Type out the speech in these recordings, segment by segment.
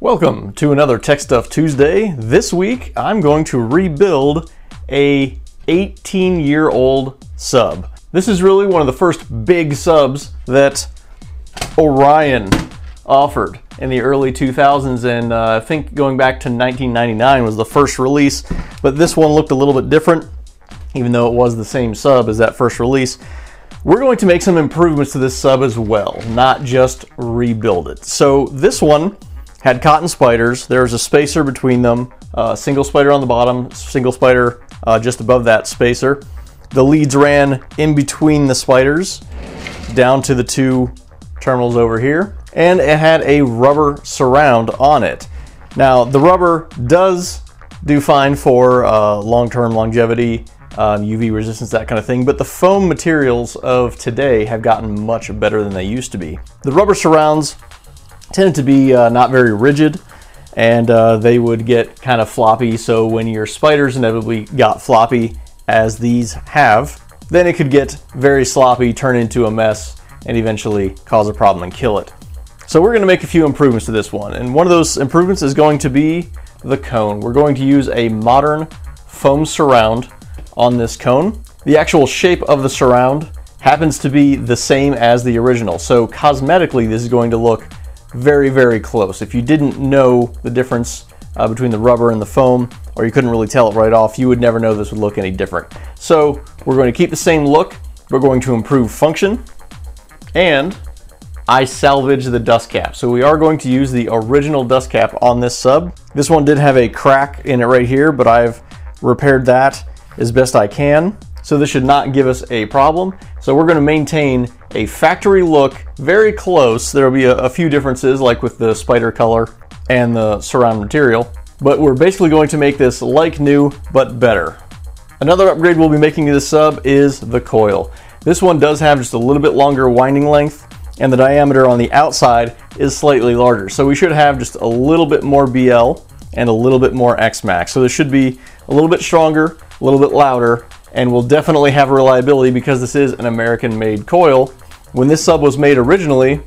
Welcome to another Tech Stuff Tuesday. This week I'm going to rebuild a 18 year old sub. This is really one of the first big subs that Orion offered in the early 2000s and uh, I think going back to 1999 was the first release but this one looked a little bit different even though it was the same sub as that first release. We're going to make some improvements to this sub as well, not just rebuild it. So this one had cotton spiders. There was a spacer between them, uh, single spider on the bottom, single spider uh, just above that spacer. The leads ran in between the spiders down to the two terminals over here, and it had a rubber surround on it. Now, the rubber does do fine for uh, long-term longevity, um, UV resistance, that kind of thing, but the foam materials of today have gotten much better than they used to be. The rubber surrounds tended to be uh, not very rigid and uh, they would get kind of floppy. So when your spiders inevitably got floppy, as these have, then it could get very sloppy, turn into a mess, and eventually cause a problem and kill it. So we're going to make a few improvements to this one. And one of those improvements is going to be the cone. We're going to use a modern foam surround on this cone. The actual shape of the surround happens to be the same as the original. So cosmetically, this is going to look very, very close. If you didn't know the difference uh, between the rubber and the foam, or you couldn't really tell it right off, you would never know this would look any different. So we're going to keep the same look, we're going to improve function, and I salvaged the dust cap. So we are going to use the original dust cap on this sub. This one did have a crack in it right here, but I've repaired that as best I can. So this should not give us a problem. So we're gonna maintain a factory look very close. There'll be a, a few differences like with the spider color and the surround material, but we're basically going to make this like new, but better. Another upgrade we'll be making to the sub is the coil. This one does have just a little bit longer winding length and the diameter on the outside is slightly larger. So we should have just a little bit more BL and a little bit more X-Max. So this should be a little bit stronger, a little bit louder, and will definitely have reliability because this is an American made coil. When this sub was made originally,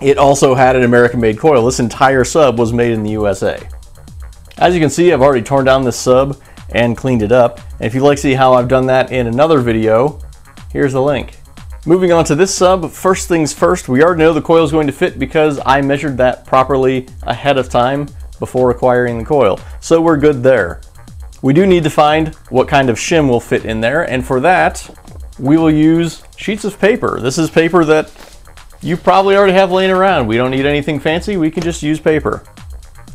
it also had an American made coil. This entire sub was made in the USA. As you can see, I've already torn down this sub and cleaned it up. And if you'd like to see how I've done that in another video, here's the link. Moving on to this sub, first things first, we already know the coil is going to fit because I measured that properly ahead of time before acquiring the coil. So we're good there. We do need to find what kind of shim will fit in there, and for that, we will use sheets of paper. This is paper that you probably already have laying around. We don't need anything fancy, we can just use paper.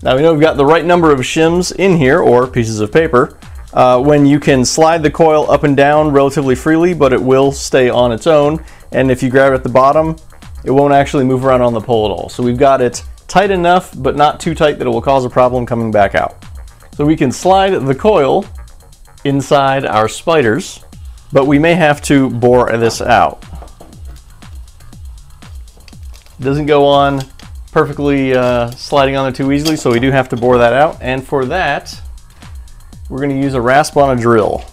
Now we know we've got the right number of shims in here, or pieces of paper, uh, when you can slide the coil up and down relatively freely, but it will stay on its own. And if you grab it at the bottom, it won't actually move around on the pole at all. So we've got it tight enough, but not too tight that it will cause a problem coming back out. So we can slide the coil inside our spiders, but we may have to bore this out. It doesn't go on perfectly uh, sliding on there too easily, so we do have to bore that out. And for that, we're going to use a rasp on a drill.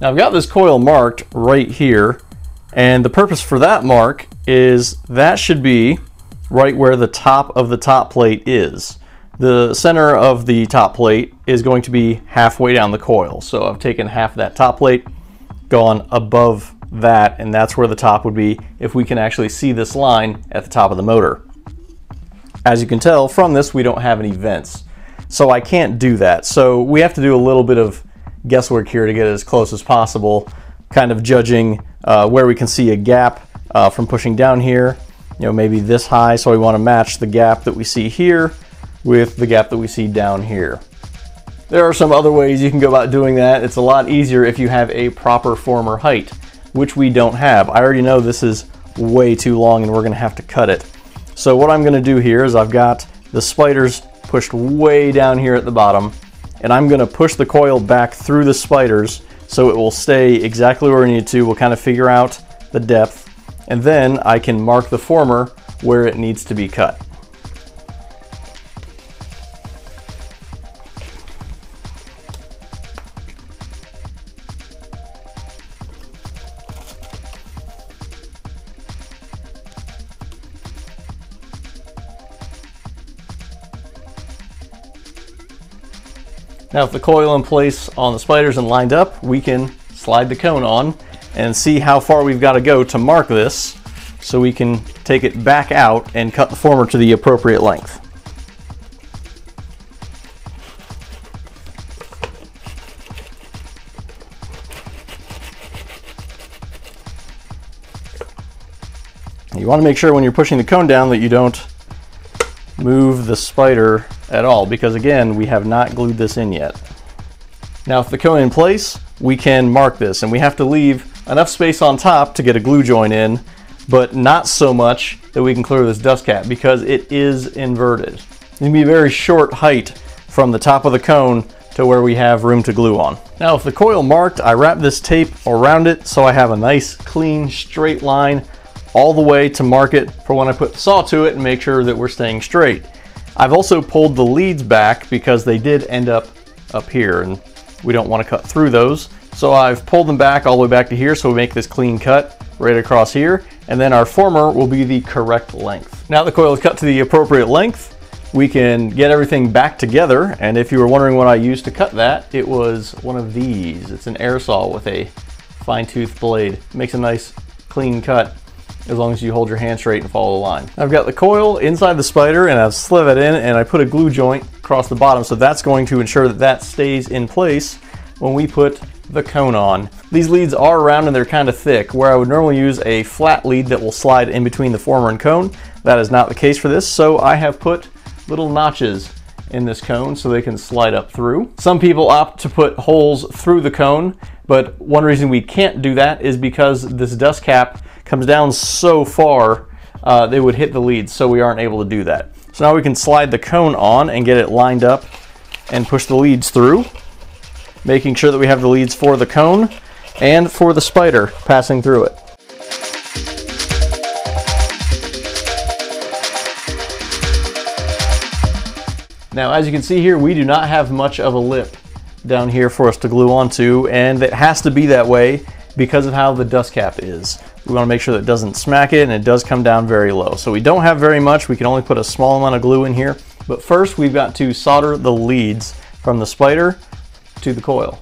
Now I've got this coil marked right here, and the purpose for that mark is that should be right where the top of the top plate is. The center of the top plate is going to be halfway down the coil. So I've taken half that top plate, gone above that, and that's where the top would be if we can actually see this line at the top of the motor. As you can tell from this, we don't have any vents. So I can't do that. So we have to do a little bit of guesswork here to get as close as possible, kind of judging uh, where we can see a gap uh, from pushing down here, you know, maybe this high. So we want to match the gap that we see here with the gap that we see down here. There are some other ways you can go about doing that. It's a lot easier if you have a proper former height, which we don't have. I already know this is way too long and we're gonna have to cut it. So what I'm gonna do here is I've got the spiders pushed way down here at the bottom and I'm gonna push the coil back through the spiders so it will stay exactly where we need to. We'll kind of figure out the depth and then I can mark the former where it needs to be cut. Now with the coil in place on the spiders and lined up, we can slide the cone on and see how far we've got to go to mark this so we can take it back out and cut the former to the appropriate length. You want to make sure when you're pushing the cone down that you don't move the spider at all because again we have not glued this in yet. Now with the cone in place we can mark this and we have to leave enough space on top to get a glue joint in but not so much that we can clear this dust cap because it is inverted. It's to be a very short height from the top of the cone to where we have room to glue on. Now with the coil marked I wrap this tape around it so I have a nice clean straight line all the way to mark it for when I put the saw to it and make sure that we're staying straight. I've also pulled the leads back because they did end up up here and we don't want to cut through those. So I've pulled them back all the way back to here so we make this clean cut right across here and then our former will be the correct length. Now the coil is cut to the appropriate length we can get everything back together and if you were wondering what I used to cut that it was one of these. It's an air saw with a fine tooth blade. Makes a nice clean cut as long as you hold your hand straight and follow the line. I've got the coil inside the spider and I've slid it in and I put a glue joint across the bottom so that's going to ensure that that stays in place when we put the cone on. These leads are round and they're kind of thick where I would normally use a flat lead that will slide in between the former and cone. That is not the case for this so I have put little notches in this cone so they can slide up through. Some people opt to put holes through the cone but one reason we can't do that is because this dust cap comes down so far, uh, they would hit the leads, so we aren't able to do that. So now we can slide the cone on and get it lined up and push the leads through, making sure that we have the leads for the cone and for the spider passing through it. Now, as you can see here, we do not have much of a lip down here for us to glue onto, and it has to be that way because of how the dust cap is. We want to make sure that it doesn't smack it and it does come down very low. So we don't have very much. We can only put a small amount of glue in here. But first we've got to solder the leads from the spider to the coil.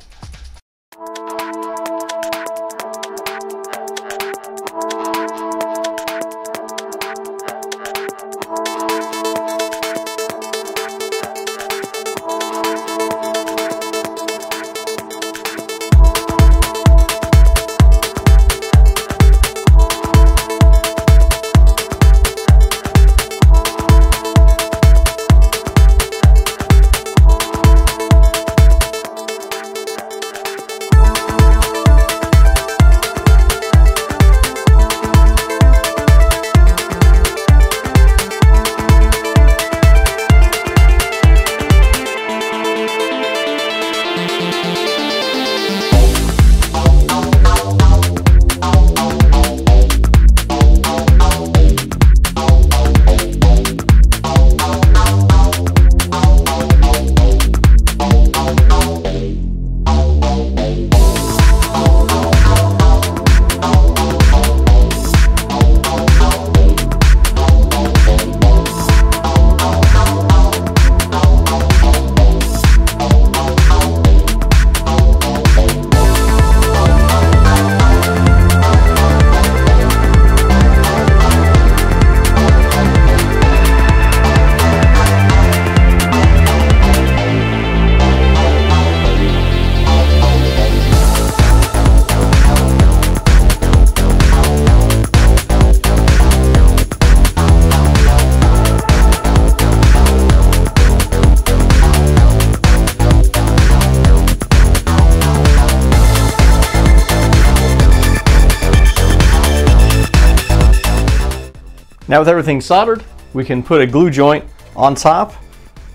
Now with everything soldered, we can put a glue joint on top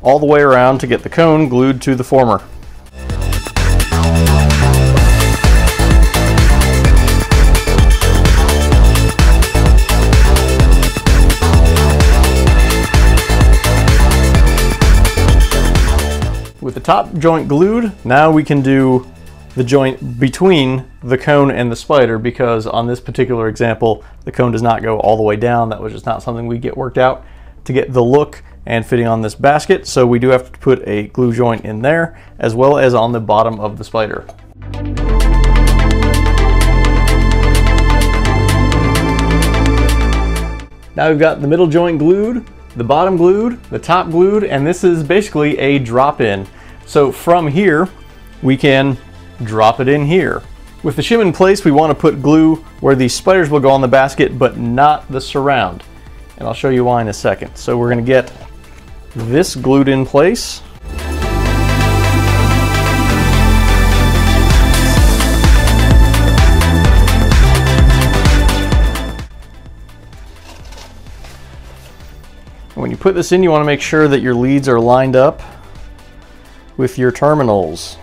all the way around to get the cone glued to the former. With the top joint glued, now we can do the joint between the cone and the spider because on this particular example, the cone does not go all the way down. That was just not something we get worked out. To get the look and fitting on this basket. So we do have to put a glue joint in there as well as on the bottom of the spider. Now we've got the middle joint glued, the bottom glued, the top glued, and this is basically a drop-in. So from here, we can drop it in here. With the shim in place, we want to put glue where the spiders will go on the basket, but not the surround. And I'll show you why in a second. So we're going to get this glued in place. When you put this in, you want to make sure that your leads are lined up with your terminals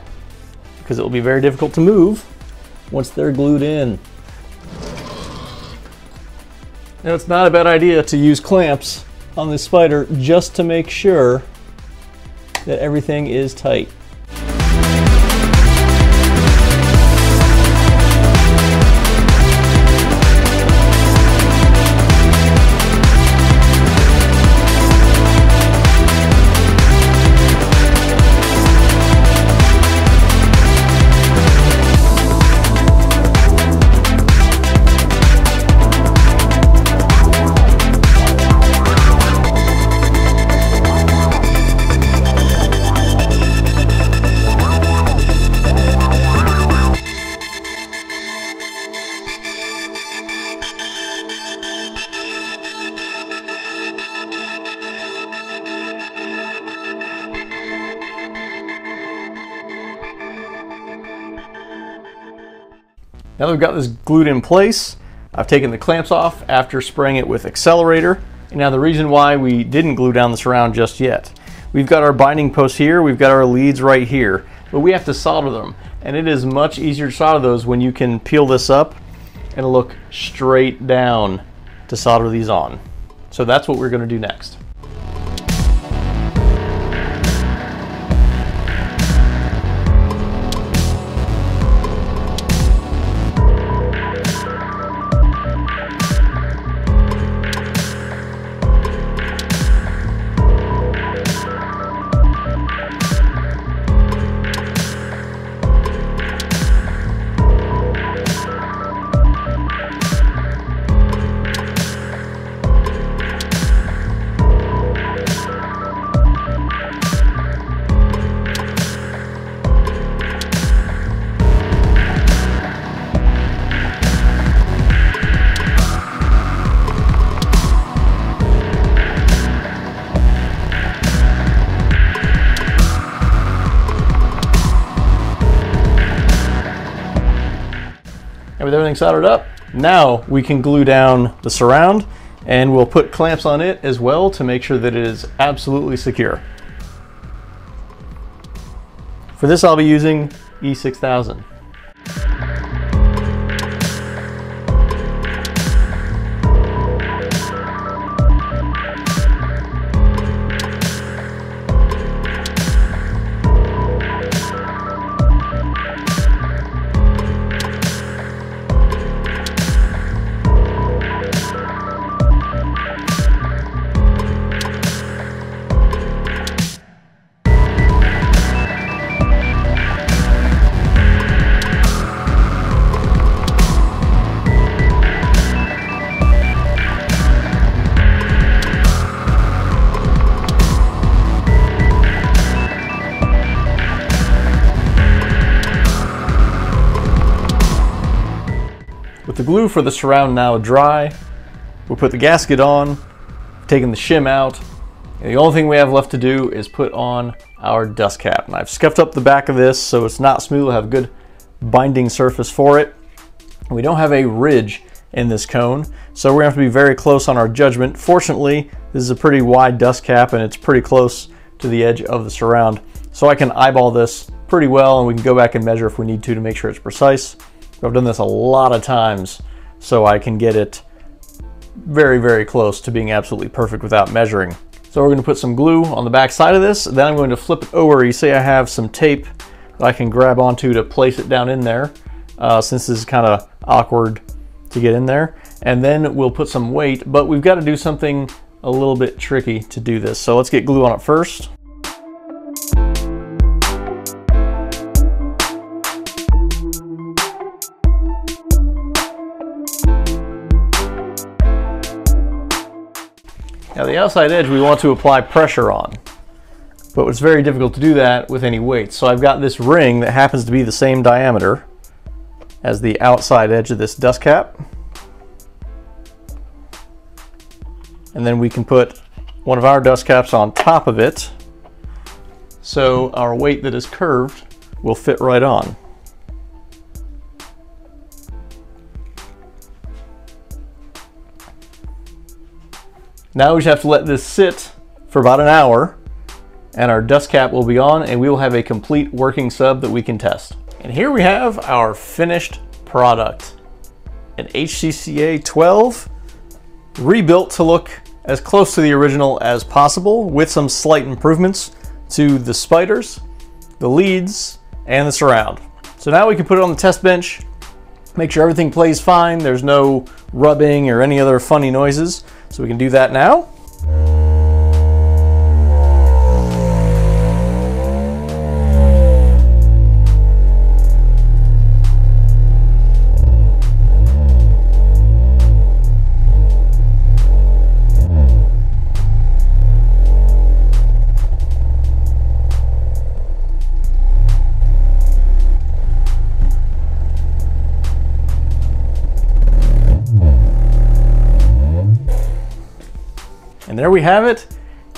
because it will be very difficult to move once they're glued in. Now it's not a bad idea to use clamps on this spider just to make sure that everything is tight. Now we've got this glued in place, I've taken the clamps off after spraying it with accelerator. Now the reason why we didn't glue down the surround just yet. We've got our binding posts here, we've got our leads right here, but we have to solder them. And it is much easier to solder those when you can peel this up and look straight down to solder these on. So that's what we're gonna do next. Everything soldered up, now we can glue down the surround and we'll put clamps on it as well to make sure that it is absolutely secure. For this I'll be using E6000. Glue for the surround now dry, we'll put the gasket on, taking the shim out, and the only thing we have left to do is put on our dust cap. And I've scuffed up the back of this so it's not smooth, We'll have a good binding surface for it. We don't have a ridge in this cone, so we're gonna have to be very close on our judgment. Fortunately, this is a pretty wide dust cap and it's pretty close to the edge of the surround. So I can eyeball this pretty well and we can go back and measure if we need to to make sure it's precise. I've done this a lot of times so I can get it very, very close to being absolutely perfect without measuring. So we're going to put some glue on the back side of this. Then I'm going to flip it over. You see I have some tape that I can grab onto to place it down in there uh, since this is kind of awkward to get in there. And then we'll put some weight, but we've got to do something a little bit tricky to do this. So let's get glue on it first. Outside edge we want to apply pressure on, but it's very difficult to do that with any weight. So I've got this ring that happens to be the same diameter as the outside edge of this dust cap. And then we can put one of our dust caps on top of it so our weight that is curved will fit right on. Now we just have to let this sit for about an hour and our dust cap will be on and we will have a complete working sub that we can test. And here we have our finished product. An HCCA 12 rebuilt to look as close to the original as possible with some slight improvements to the spiders, the leads, and the surround. So now we can put it on the test bench, make sure everything plays fine, there's no rubbing or any other funny noises. So we can do that now. There we have it.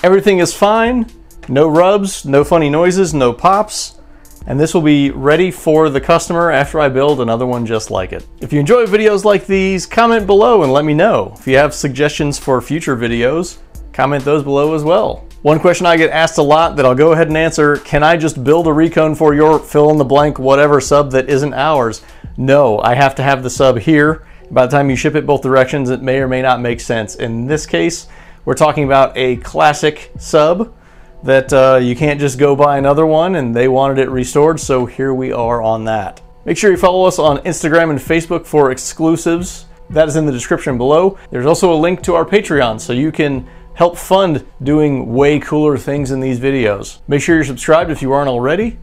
Everything is fine. No rubs, no funny noises, no pops. And this will be ready for the customer after I build another one just like it. If you enjoy videos like these, comment below and let me know. If you have suggestions for future videos, comment those below as well. One question I get asked a lot that I'll go ahead and answer, can I just build a Recone for your fill in the blank whatever sub that isn't ours? No, I have to have the sub here. By the time you ship it both directions, it may or may not make sense. In this case, we're talking about a classic sub that uh, you can't just go buy another one and they wanted it restored, so here we are on that. Make sure you follow us on Instagram and Facebook for exclusives. That is in the description below. There's also a link to our Patreon so you can help fund doing way cooler things in these videos. Make sure you're subscribed if you aren't already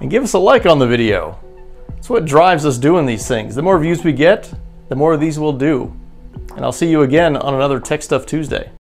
and give us a like on the video. It's what drives us doing these things. The more views we get, the more of these we'll do. And I'll see you again on another Tech Stuff Tuesday.